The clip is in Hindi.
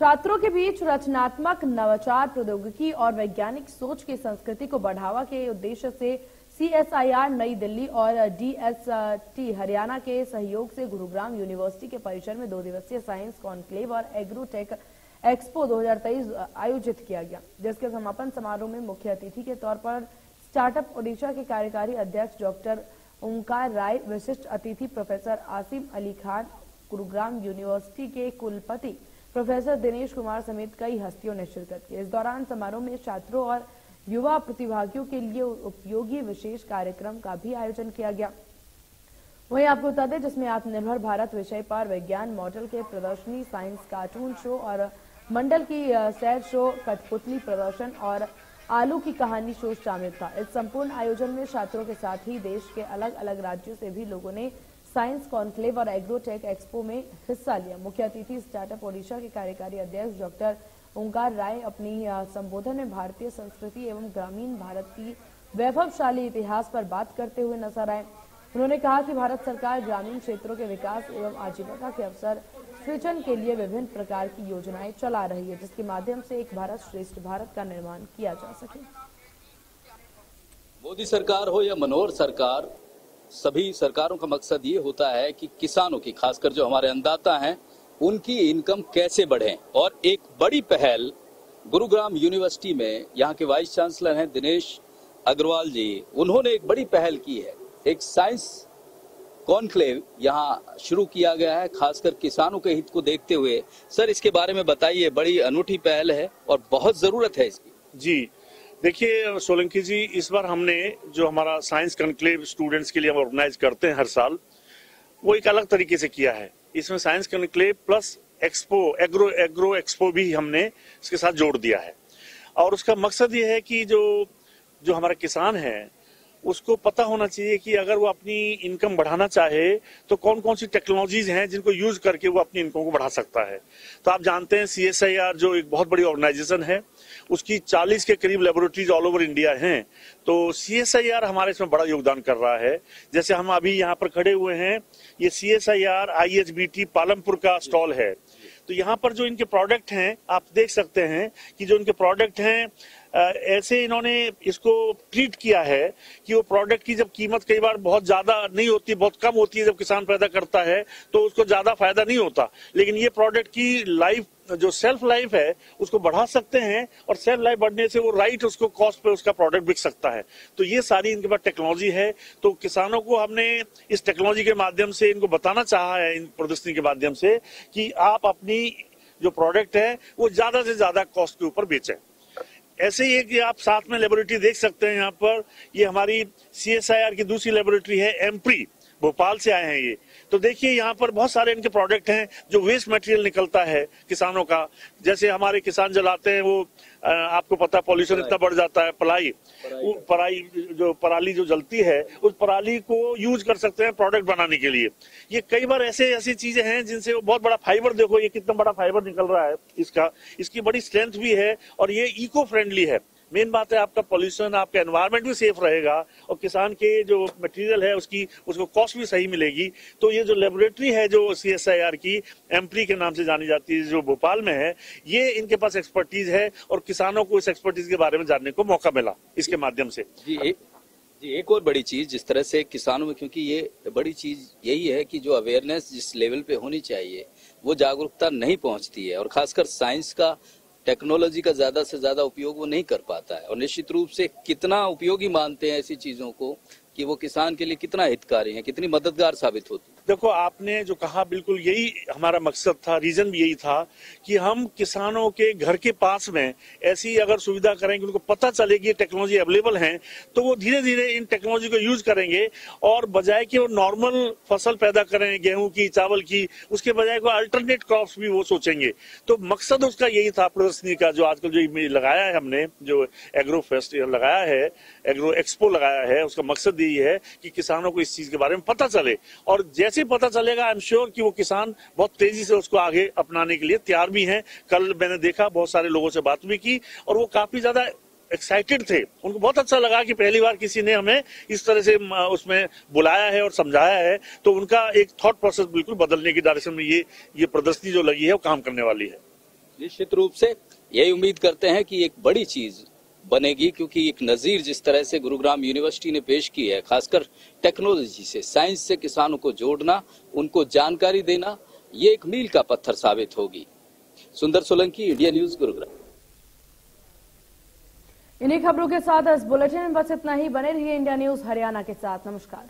छात्रों के बीच रचनात्मक नवाचार प्रौद्योगिकी और वैज्ञानिक सोच की संस्कृति को बढ़ावा के उद्देश्य से सीएसआईआर नई दिल्ली और डीएसटी हरियाणा के सहयोग से गुरुग्राम यूनिवर्सिटी के परिसर में दो दिवसीय साइंस कॉन्क्लेव और एग्रोटेक एक्सपो 2023 आयोजित किया गया, जिसके समापन समारोह में मुख्य अतिथि के तौर पर स्टार्टअप ओडिशा के कार्यकारी अध्यक्ष डॉक्टर ओंकार राय, विशिष्ट अतिथि प्रोफेसर आसिम अली खान, गुरुग्राम यूनिवर्सिटी के कुलपति प्रोफेसर दिनेश कुमार समेत कई हस्तियों ने शिरकत की। इस दौरान समारोह में छात्रों और युवा प्रतिभागियों के लिए उपयोगी विशेष कार्यक्रम का भी आयोजन किया गया। वहीं आपको बता दें, जिसमें आत्मनिर्भर भारत विषय पर विज्ञान मॉडल के प्रदर्शनी, साइंस कार्टून शो और मंडल की सैर शो, कठपुतली प्रदर्शन और आलू की कहानी शो शामिल था। इस संपूर्ण आयोजन में छात्रों के साथ ही देश के अलग अलग राज्यों से भी लोगों ने साइंस कॉन्क्लेव और एग्रोटेक एक्सपो में हिस्सा लिया। मुख्य अतिथि स्टार्टअप ओडिशा के कार्यकारी अध्यक्ष डॉक्टर ओंकार राय अपनी संबोधन में भारतीय संस्कृति एवं ग्रामीण भारत की वैभवशाली इतिहास पर बात करते हुए नज़र आए। उन्होंने कहा कि भारत सरकार ग्रामीण क्षेत्रों के विकास एवं आजीविका के अवसर, सृजन के लिए विभिन्न प्रकार की योजनाएँ चला रही है, जिसके माध्यम से एक भारत श्रेष्ठ भारत का निर्माण किया जा सके। मोदी सरकार हो या मनोहर सरकार सभी सरकारों का मकसद ये होता है कि किसानों की, खासकर जो हमारे अन्नदाता हैं, उनकी इनकम कैसे बढ़े। और एक बड़ी पहल गुरुग्राम यूनिवर्सिटी में, यहाँ के वाइस चांसलर हैं दिनेश अग्रवाल जी, उन्होंने एक बड़ी पहल की है। एक साइंस कॉन्क्लेव यहाँ शुरू किया गया है, खासकर किसानों के हित को देखते हुए। सर, इसके बारे में बताइए, बड़ी अनूठी पहल है और बहुत ज़रूरत है इसकी। जी देखिए, सोलंकी जी, इस बार हमने जो हमारा साइंस कंक्लेव स्टूडेंट्स के लिए हम ऑर्गेनाइज करते हैं हर साल, वो एक अलग तरीके से किया है। इसमें science conclave plus expo, agro agro expo भी हमने इसके साथ जोड़ दिया है। और उसका मकसद ये है कि जो जो हमारे किसान है उसको पता होना चाहिए कि अगर वो अपनी इनकम बढ़ाना चाहे तो कौन कौन सी टेक्नोलॉजीज़ हैं जिनको यूज़ करके वो अपनी इनकम को बढ़ा सकता है। तो आप जानते हैं सी एस आई आर जो एक बहुत बड़ी ऑर्गेनाइजेशन है, उसकी 40 के करीब लेबोरेटरीज ऑल ओवर इंडिया हैं। तो सी एस आई आर हमारे इसमें बड़ा योगदान कर रहा है। जैसे हम अभी यहाँ पर खड़े हुए हैं, ये C S I R I H B T Palampur का स्टॉल है। तो यहाँ पर जो इनके प्रोडक्ट हैं, आप देख सकते हैं कि जो इनके प्रोडक्ट हैं ऐसे इन्होंने इसको ट्रीट किया है कि वो प्रोडक्ट की जब कीमत कई बार बहुत ज़्यादा नहीं होती, बहुत कम होती है जब किसान पैदा करता है तो उसको ज़्यादा फ़ायदा नहीं होता। लेकिन ये प्रोडक्ट की लाइफ जो सेल्फ लाइफ है, उसको बढ़ा सकते हैं और सेल्फ लाइफ बढ़ने से वो राइट उसको कॉस्ट पे उसका प्रोडक्ट बिक सकता है। तो ये सारी इनके पास टेक्नोलॉजी है। तो किसानों को हमने इस टेक्नोलॉजी के माध्यम से इनको बताना चाहा है, इन प्रदर्शनी के माध्यम से कि आप अपनी जो प्रोडक्ट है, वो ज़्यादा से ज़्यादा कॉस्ट के ऊपर बेचें। ऐसे ही है कि आप साथ में लेबोरेटरी देख सकते हैं यहाँ पर। ये हमारी सीएसआईआर की दूसरी लेबोरेटरी है एमप्री भोपाल से आए हैं ये। तो देखिए यहाँ पर बहुत सारे इनके प्रोडक्ट हैं जो वेस्ट मटेरियल निकलता है किसानों का। जैसे हमारे किसान जलाते हैं वो आपको पता पॉल्यूशन इतना बढ़ जाता है पलाई। पराई जो पराली जो जलती है उस पराली को यूज़ कर सकते हैं प्रोडक्ट बनाने के लिए। ये कई बार ऐसे ऐसी चीज़ें हैं जिनसे वो बहुत बड़ा फाइबर देखो ये कितना बड़ा फाइबर निकल रहा है इसका। इसकी बड़ी स्ट्रेंथ भी है और ये इको फ्रेंडली है। मेन बात है आपका पॉल्यूशन आपका एनवायरमेंट भी सेफ़ रहेगा और किसान के जो मटेरियल है उसकी, उसको कॉस्ट भी सही मिलेगी। तो ये जो लेबोरेटरी है जो सी एस आई आर की एम्प्री के नाम से जानी जाती है, जो भोपाल में है, ये इनके पास एक्सपर्टीज है और किसानों को इस एक्सपर्टीज के बारे में जानने को मौका मिला इसके माध्यम से। जी, एक जी, एक और बड़ी चीज़ जिस तरह से किसानों में, क्योंकि ये बड़ी चीज़ यही है कि जो अवेयरनेस जिस लेवल पे होनी चाहिए, वो जागरूकता नहीं पहुँचती है। और खासकर साइंस का टेक्नोलॉजी का ज़्यादा से ज़्यादा उपयोग वो नहीं कर पाता है। और निश्चित रूप से कितना उपयोगी मानते हैं ऐसी चीज़ों को कि वो किसान के लिए कितना हितकारी है, कितनी मददगार साबित होती देखो, आपने जो कहा, बिल्कुल यही हमारा मकसद था, रीजन भी यही था कि हम किसानों के घर के पास में ऐसी अगर सुविधा करेंगे, उनको पता चले कि टेक्नोलॉजी अवेलेबल है तो वो धीरे धीरे इन टेक्नोलॉजी को यूज़ करेंगे और बजाय कि वो नॉर्मल फ़सल पैदा करें, गेहूँ की, चावल की, उसके बजाय को अल्टरनेट क्रॉप्स भी वो सोचेंगे। तो मकसद उसका यही था, प्रदर्शनी का, जो आजकल जो लगाया है हमने, जो एग्रो फेस्ट लगाया है एग्रो एक्सपो लगाया है, उसका मकसद यही है कि किसानों को इस चीज़ के बारे में पता चले। और जैसे पता चलेगा आई एम श्योर कि वो किसान बहुत तेज़ी से उसको आगे अपनाने के लिए तैयार भी हैं। कल मैंने देखा, बहुत सारे लोगों से बात भी की और वो काफ़ी ज़्यादा एक्साइटेड थे। उनको बहुत अच्छा लगा कि पहली बार किसी ने हमें इस तरह से उसमें बुलाया है और समझाया है। तो उनका एक थॉट प्रोसेस बिल्कुल बदलने की डायरेक्शन में ये ये प्रदर्शनी जो लगी है, वो काम करने वाली है। निश्चित रूप से यही उम्मीद करते हैं कि एक बड़ी चीज़ बनेगी, क्योंकि एक नजीर जिस तरह से गुरुग्राम यूनिवर्सिटी ने पेश की है, खासकर टेक्नोलॉजी से, साइंस से किसानों को जोड़ना, उनको जानकारी देना, ये एक मील का पत्थर साबित होगी। सुंदर सोलंकी, इंडिया न्यूज़, गुरुग्राम। इन्हीं खबरों के साथ इस बुलेटिन में बस इतना ही। बने रहिए इंडिया न्यूज़, हरियाणा के साथ। नमस्कार।